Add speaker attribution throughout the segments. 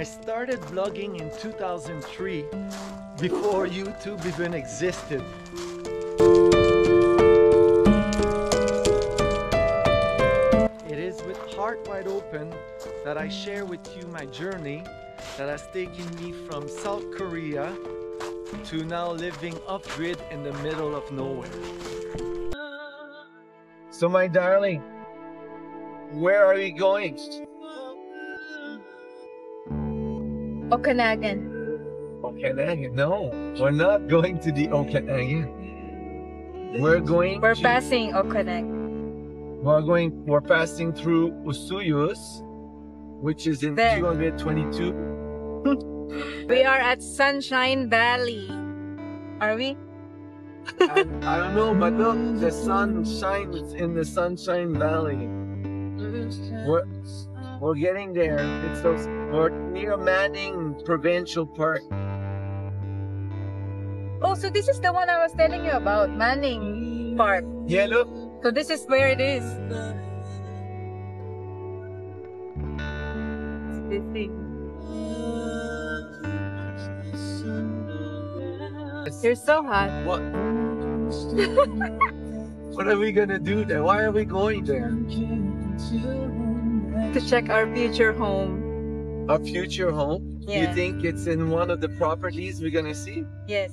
Speaker 1: I started vlogging in 2003 before YouTube even existed. It is with heart wide open that I share with you my journey that has taken me from South Korea to now living off grid in the middle of nowhere. So, my darling, where are we going?
Speaker 2: Okanagan.
Speaker 1: Okanagan. No, we're not going to the Okanagan. We're going.
Speaker 2: We're
Speaker 1: to,
Speaker 2: passing Okanagan.
Speaker 1: We're going. We're passing through Osoyoos, which is in
Speaker 2: There.
Speaker 1: 222.
Speaker 2: We are at Sunshine Valley. Are we?
Speaker 1: and I don't know, but look, the sun shines in the Sunshine Valley. Mm-hmm. We're we're getting there. It's those. We're near Manning Provincial Park.
Speaker 2: Oh, so this is the one I was telling you about, Manning Park.
Speaker 1: Yeah, look.
Speaker 2: So this is where it is. This thing. You're so hot.
Speaker 1: What? what are we gonna do there? Why are we going there?
Speaker 2: To check our future home.
Speaker 1: Our future home?
Speaker 2: Yeah.
Speaker 1: You think it's in one of the properties we're gonna see?
Speaker 2: Yes.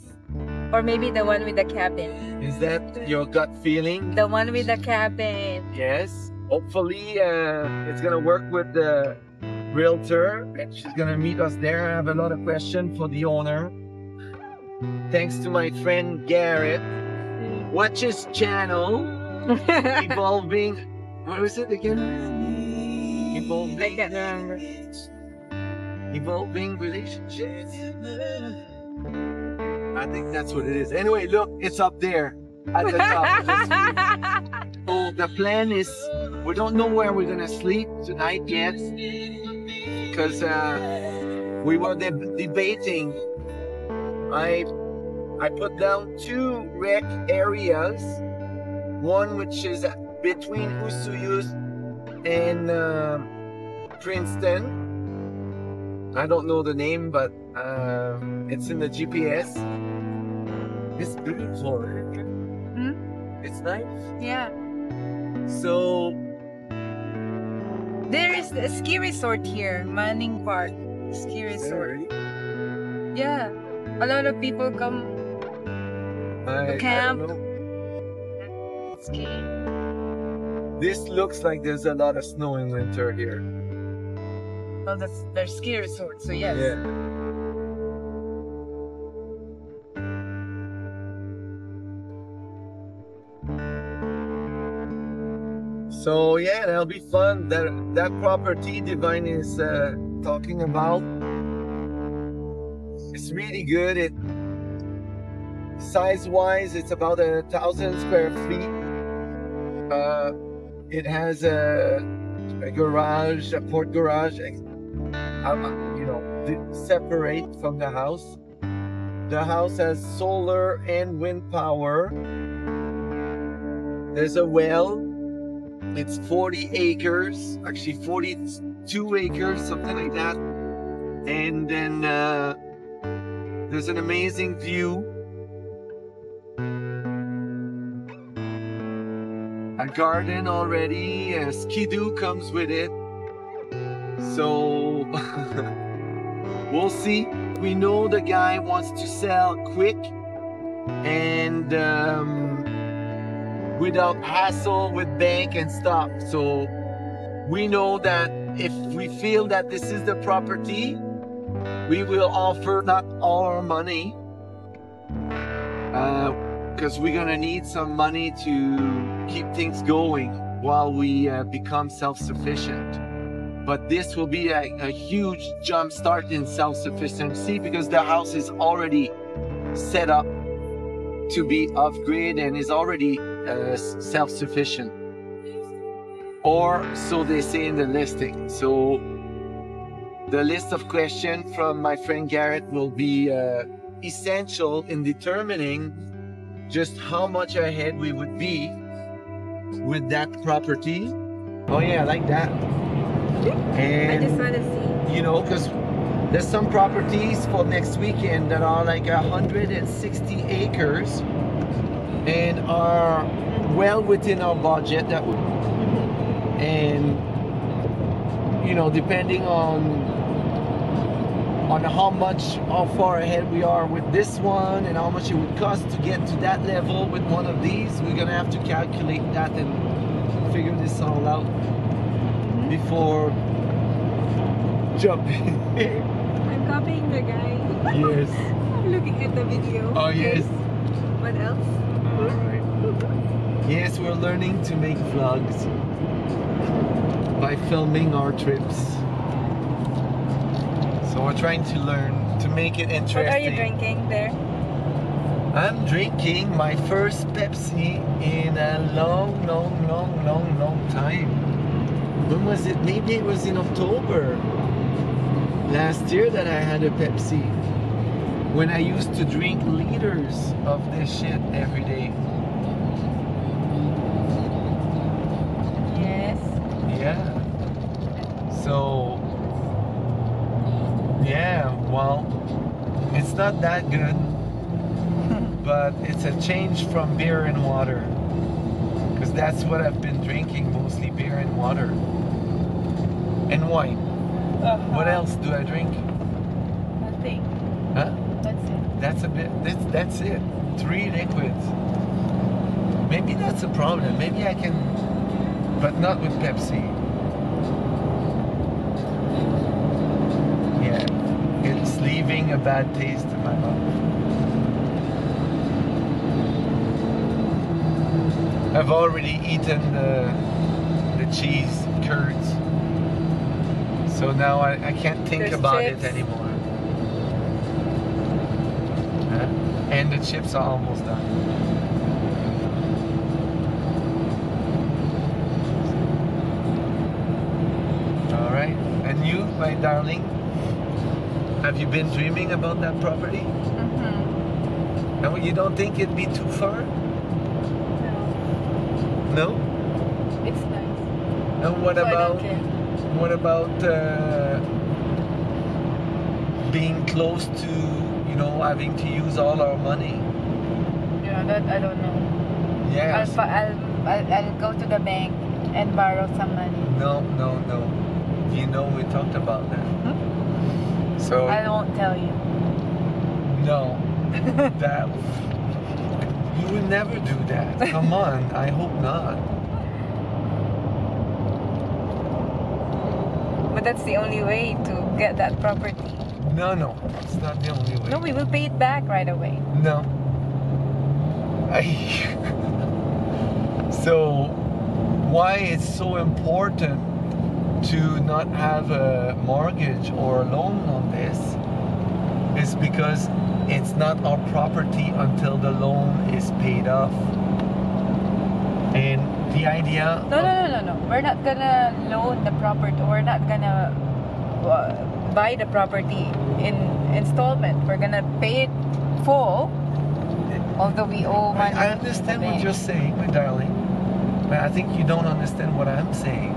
Speaker 2: Or maybe the one with the cabin.
Speaker 1: Is that your gut feeling?
Speaker 2: The one with the cabin.
Speaker 1: Yes. Hopefully, uh, it's gonna work with the realtor. And she's gonna meet us there. I have a lot of questions for the owner. Thanks to my friend Garrett. Watch his channel, Evolving. What was it again?
Speaker 2: I
Speaker 1: Evolving.
Speaker 2: can't remember.
Speaker 1: Evolving relationships. I think that's what it is. Anyway, look, it's up there at the top. so the plan is we don't know where we're gonna sleep tonight yet because uh, we were deb- debating. I I put down two rec areas, one which is between Osoyoos and uh, Princeton. I don't know the name, but uh, it's in the GPS. It's beautiful. It's nice.
Speaker 2: yeah.
Speaker 1: So
Speaker 2: There is a ski resort here, Manning Park. Ski resort. Yeah. A lot of people come
Speaker 1: I,
Speaker 2: camp. ski.
Speaker 1: This looks like there's a lot of snow in winter here.
Speaker 2: Well, that's their ski resort, so yes.
Speaker 1: Yeah. So yeah, that'll be fun. That that property Divine is uh, talking about. It's really good. It size-wise, it's about a thousand square feet. Uh, it has a, a garage, a port garage, uh, you know, separate from the house. The house has solar and wind power. There's a well. It's 40 acres, actually 42 acres, something like that. And then uh, there's an amazing view. Garden already, a skidoo comes with it. So we'll see. We know the guy wants to sell quick and um, without hassle with bank and stuff. So we know that if we feel that this is the property, we will offer not all our money because we're gonna need some money to keep things going while we uh, become self-sufficient. But this will be a, a huge jump start in self-sufficiency because the house is already set up to be off grid and is already uh, self-sufficient. Or so they say in the listing. So the list of questions from my friend garrett will be uh, essential in determining just how much ahead we would be with that property oh yeah i like that
Speaker 2: I
Speaker 1: and
Speaker 2: just want to see.
Speaker 1: you know, because There's some properties for next weekend that are like 160 acres and are well within our budget. That would, mm-hmm. and you know, depending on on how much how far ahead we are with this one and how much it would cost to get to that level with one of these, we're gonna have to calculate that and figure this all out mm-hmm. before jumping.
Speaker 2: I'm copying the guy.
Speaker 1: yes.
Speaker 2: I'm looking at the video.
Speaker 1: Oh yes.
Speaker 2: What else?
Speaker 1: Alright. Yes, we're learning to make vlogs by filming our trips. We're trying to learn to make it interesting.
Speaker 2: What are you drinking there?
Speaker 1: I'm drinking my first Pepsi in a long, long, long, long, long time. When was it? Maybe it was in October last year that I had a Pepsi. When I used to drink liters of this shit every day.
Speaker 2: Yes.
Speaker 1: Yeah. So, yeah, well, it's not that good, but it's a change from beer and water. Because that's what I've been drinking mostly beer and water. And wine. What uh-huh. else do I drink?
Speaker 2: Nothing.
Speaker 1: Huh?
Speaker 2: That's it.
Speaker 1: That's a bit, that's, that's it. Three liquids. Maybe that's a problem. Maybe I can, but not with Pepsi. Yeah, it's leaving a bad taste in my mouth. I've already eaten the, the cheese curds. So now I, I can't think
Speaker 2: There's
Speaker 1: about
Speaker 2: chips.
Speaker 1: it anymore. And the chips are almost done. All right. And you, my darling, have you been dreaming about that property?
Speaker 2: Mm-hmm.
Speaker 1: No, you don't think it'd be too far?
Speaker 2: No.
Speaker 1: No.
Speaker 2: It's nice.
Speaker 1: And what
Speaker 2: So
Speaker 1: about what about uh, being close to, you know, having to use all our money?
Speaker 2: Yeah, that I don't know. I'll,
Speaker 1: Yes.
Speaker 2: I'll, I'll, I'll go to the bank and borrow some money.
Speaker 1: No, no, no. You know we talked about that. So
Speaker 2: I won't tell you.
Speaker 1: no, that you would never do that. Come on, I hope not.
Speaker 2: But that's the only way to get that property.
Speaker 1: No, no, it's not the only way.
Speaker 2: No, we will pay it back right away.
Speaker 1: No. I... so, why it's so important to not have a mortgage or a loan on this is because it's not our property until the loan is paid off. And the idea.
Speaker 2: No, no, no, no, no. We're not gonna loan the property. We're not gonna uh, buy the property in installment. We're gonna pay it full. Although we owe money.
Speaker 1: I understand what you're saying, my darling, but I think you don't understand what I'm saying.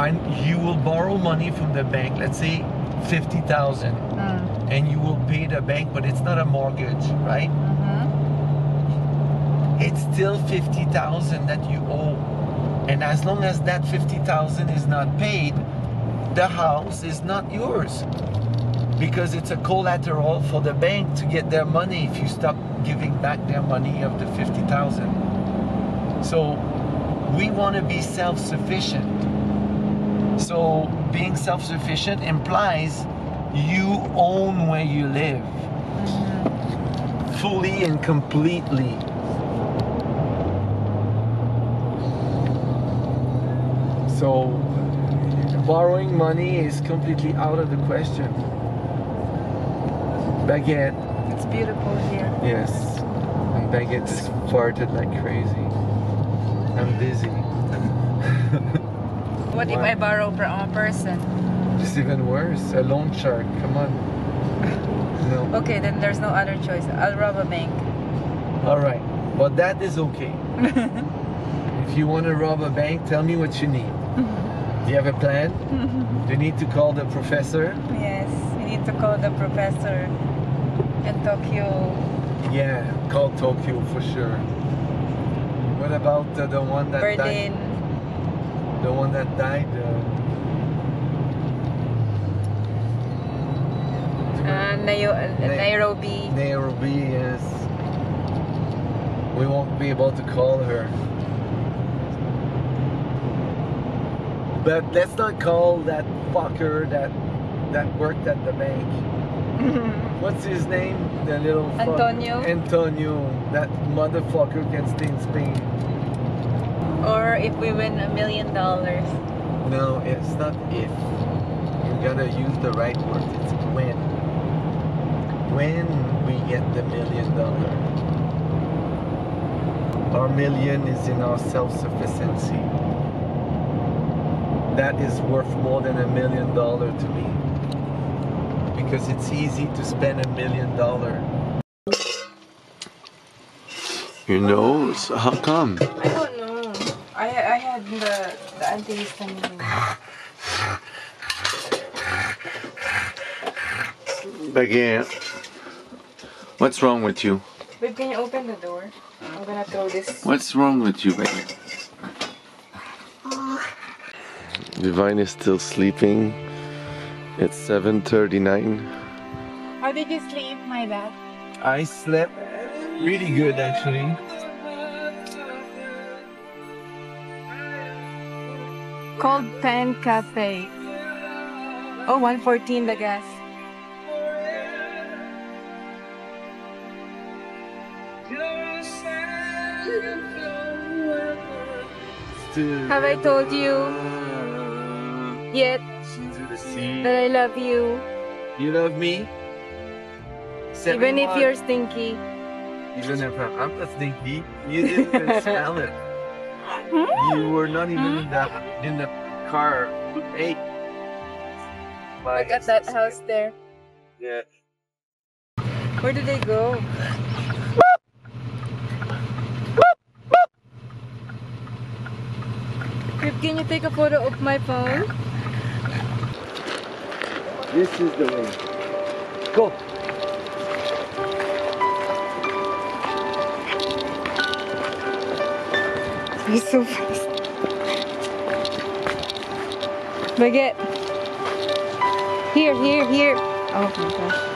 Speaker 1: You will borrow money from the bank, let's say 50,000,
Speaker 2: Mm.
Speaker 1: and you will pay the bank, but it's not a mortgage, right?
Speaker 2: Mhm.
Speaker 1: It's still 50,000 that you owe. And as long as that 50,000 is not paid, the house is not yours. Because it's a collateral for the bank to get their money if you stop giving back their money of the 50,000. So we want to be self-sufficient. So being self-sufficient implies you own where you live
Speaker 2: Mhm.
Speaker 1: fully and completely. So borrowing money is completely out of the question. Baguette,
Speaker 2: It's beautiful here.
Speaker 1: yes. And Baguette farted like crazy. I'm dizzy.
Speaker 2: What if I borrow from a person?
Speaker 1: It's even worse. A loan shark. Come on. No.
Speaker 2: Okay, then there's no other choice. I'll rob a bank.
Speaker 1: All right. But that is okay. if you want to rob a bank, tell me what you need. Do you have a plan? Do you need to call the professor?
Speaker 2: Yes, we need to call the professor in Tokyo.
Speaker 1: Yeah, call Tokyo for sure. What about uh, the one that
Speaker 2: Berlin.
Speaker 1: died? The one that died? Uh,
Speaker 2: Uh, uh,
Speaker 1: Nai-
Speaker 2: Nairobi.
Speaker 1: Nairobi, yes. We won't be able to call her. But let's not call that fucker that that worked at the bank. What's his name? The little
Speaker 2: Antonio?
Speaker 1: Antonio. That motherfucker can stay in Spain.
Speaker 2: Or if we win a million dollars.
Speaker 1: No, it's not if. You gotta use the right word. It's when. When we get the million dollar. Our million is in our self-sufficiency. That is worth more than a million dollar to me. Because it's easy to spend a million dollar. Your nose? How come?
Speaker 2: The the antihistamine.
Speaker 1: Baguette. What's wrong with you?
Speaker 2: Babe, can you open the door? I'm gonna throw this.
Speaker 1: What's wrong with you, Baguette? Ah. Divine is still sleeping. It's 7:39.
Speaker 2: How did you sleep, my dad?
Speaker 1: I slept really good actually.
Speaker 2: Cold Pen Cafe. Oh, 114 the gas. Have I told you yet
Speaker 1: To the sea.
Speaker 2: that I love you?
Speaker 1: You love me?
Speaker 2: Even if you're stinky.
Speaker 1: Even if I'm not stinky, you didn't smell it. You were not even in the in the car. Hey.
Speaker 2: Look at that house there.
Speaker 1: Yeah.
Speaker 2: Where did they go? Can you take a photo of my phone?
Speaker 1: This is the way. Go.
Speaker 2: He's so fast. Baguette. Here, here, here. Oh my gosh.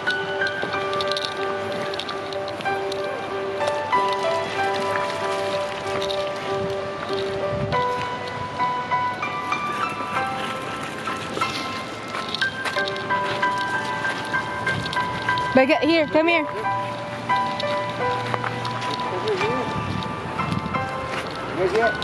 Speaker 2: Baguette, here, come here.
Speaker 3: It's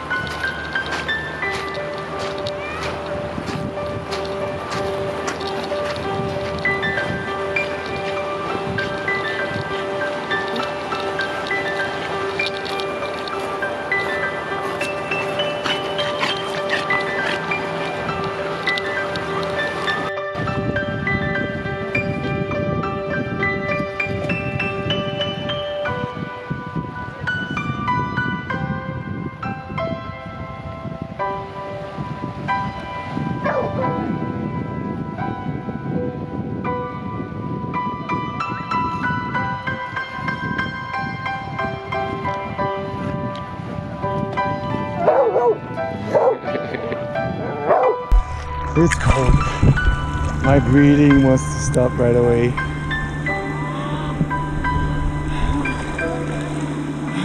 Speaker 3: Breathing wants to stop right away.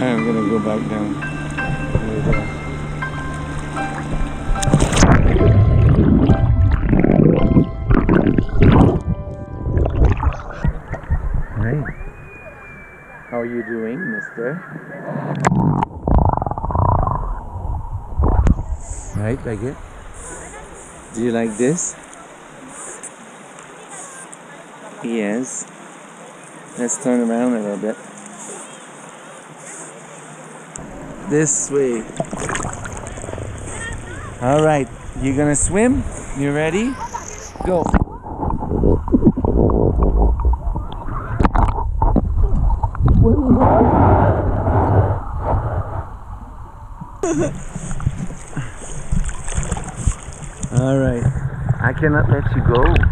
Speaker 3: I'm gonna go back down. There we go. Hey, how are you doing, mister? Right, Baguette? Do you like this? Yes. Let's turn around a little bit. This way. All right, you gonna swim? You ready? Go. All right.
Speaker 1: I cannot let you go.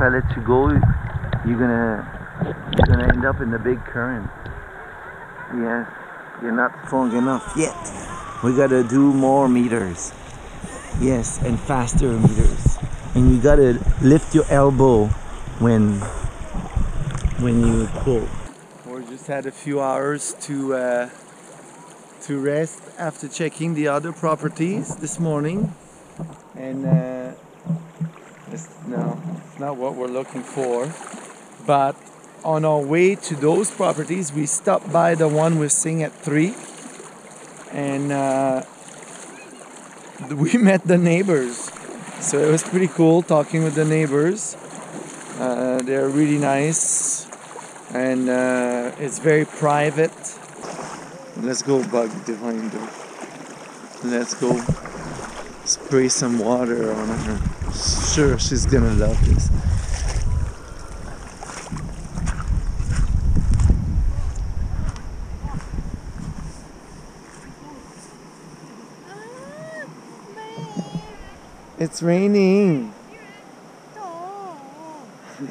Speaker 1: I let you go, you're gonna you're gonna end up in the big current. Yes, you're not strong enough yet. We gotta do more meters. Yes, and faster meters. And you gotta lift your elbow when when you pull. We just had a few hours to uh, to rest after checking the other properties this morning, and uh, no, it's not what we're looking for. But on our way to those properties, we stopped by the one we're seeing at three, and uh, we met the neighbors. So it was pretty cool talking with the neighbors. Uh, they're really nice, and uh, it's very private. Let's go bug behind her. Let's go spray some water on her. Sure, she's gonna love this. It's raining.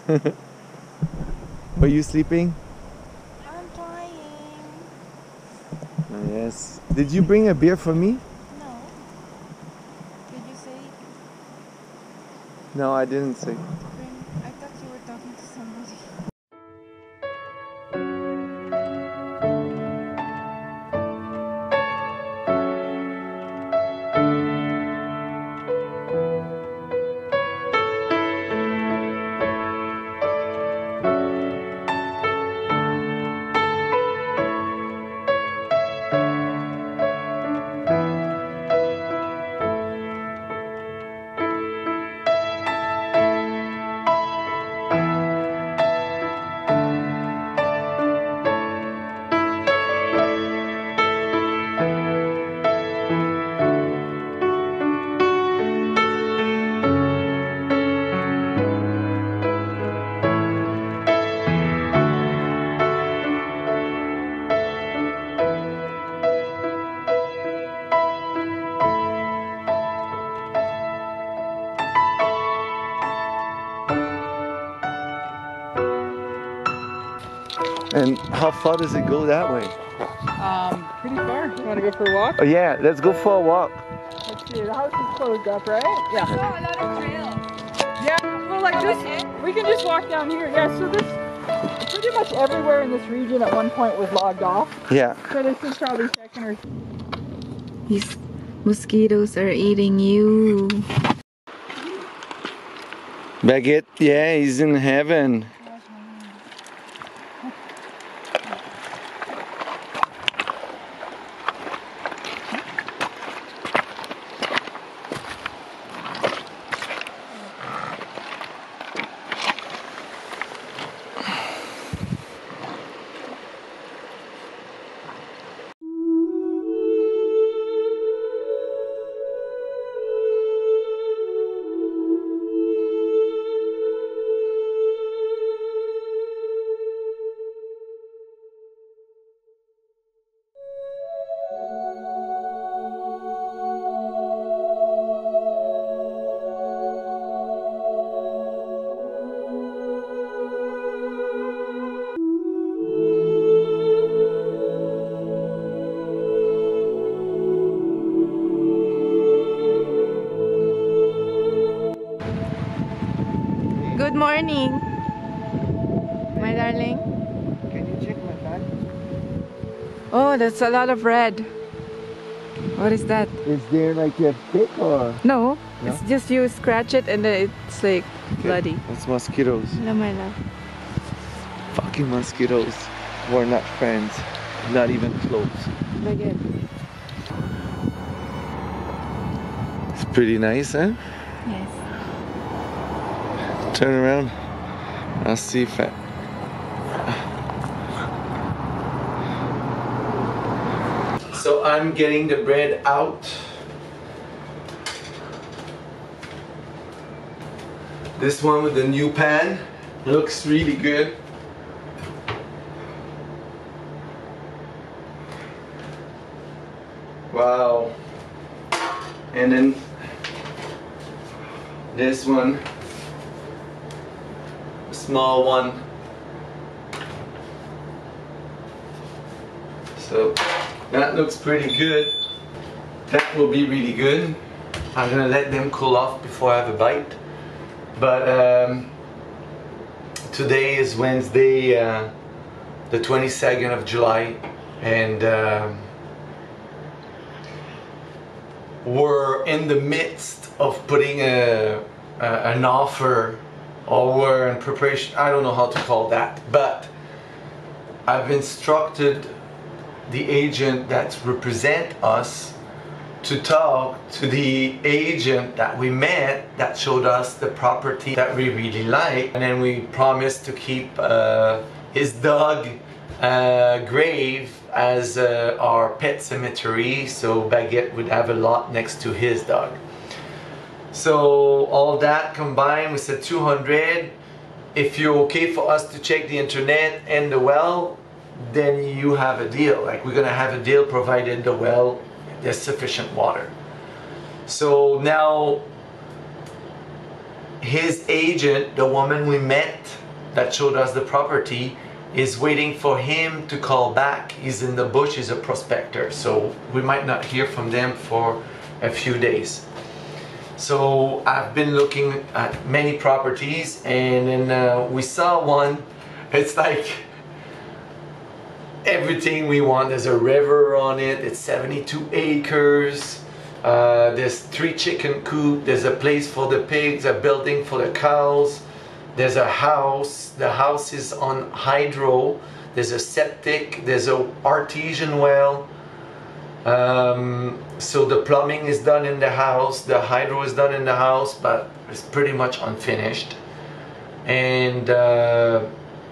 Speaker 1: Are you sleeping?
Speaker 4: I'm trying.
Speaker 1: Yes. Did you bring a beer for me?
Speaker 4: No. Did you say?
Speaker 1: No, I didn't say. And how far does it go that way?
Speaker 5: Um, pretty far. You want to go for a walk?
Speaker 1: Oh yeah, let's go for a walk.
Speaker 5: Let's see. The house is closed up, right? Yeah.
Speaker 2: a lot of trails.
Speaker 5: Yeah. Well, like this, we can just walk down here. Yeah. So this, pretty much everywhere in this region at one point was logged off.
Speaker 1: Yeah.
Speaker 5: So this is probably second or
Speaker 2: These mosquitoes are eating you.
Speaker 1: Baguette, yeah, he's in heaven.
Speaker 2: Morning, my darling.
Speaker 1: Can you check my bag?
Speaker 2: Oh, that's a lot of red. What is that?
Speaker 1: Is there like a tick or?
Speaker 2: No,
Speaker 1: No?
Speaker 2: it's just you scratch it and then it's like bloody.
Speaker 1: It's mosquitoes.
Speaker 2: Hello, my love.
Speaker 1: Fucking mosquitoes. We're not friends. Not even close.
Speaker 2: Baguette.
Speaker 1: It's pretty nice, huh?
Speaker 2: Yes.
Speaker 1: Turn around. I'll see if I. So I'm getting the bread out. This one with the new pan looks really good. Wow. And then This one, small one. So that looks pretty good. That will be really good. I'm gonna let them cool off before I have a bite. But um, today is Wednesday, uh, the 22nd of July, and um we're in the midst of putting a, a an offer, or in preparation. I don't know how to call that, but I've instructed the agent that represent us to talk to the agent that we met that showed us the property that we really like and then we promised to keep uh, his dog uh, grave as uh, our pet cemetery so Baguette would have a lot next to his dog so all that combined we said 200 if you're okay for us to check the internet and the well then you have a deal like we're gonna have a deal provided the well there's sufficient water. So now his agent, the woman we met that showed us the property, is waiting for him to call back. He's in the bush, he's a prospector, so we might not hear from them for a few days. So I've been looking at many properties and then uh, we saw one. It's like everything we want. There's a river on it. It's 72 acres. Uh, there's three chicken coop. There's a place for the pigs, a building for the cows. There's a house. The house is on hydro. There's a septic. There's a artesian well. Um, so the plumbing is done in the house. The hydro is done in the house, but it's pretty much unfinished. And uh,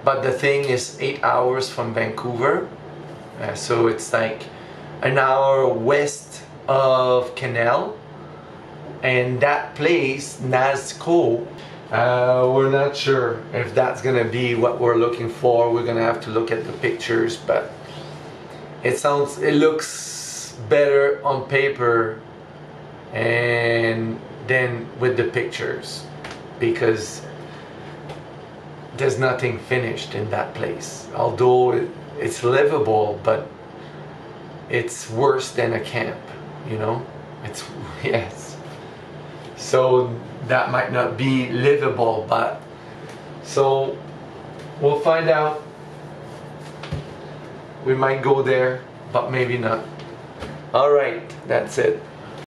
Speaker 1: but the thing is eight hours from Vancouver, uh, so it's like an hour west of Quesnel, and that place Nazko. Uh, we're not sure if that's gonna be what we're looking for. We're gonna have to look at the pictures, but it sounds, it looks better on paper and then with the pictures because there's nothing finished in that place. Although it's livable, but it's worse than a camp, you know? It's, yes. So that might not be livable, but so we'll find out. We might go there, but maybe not. All right, that's it.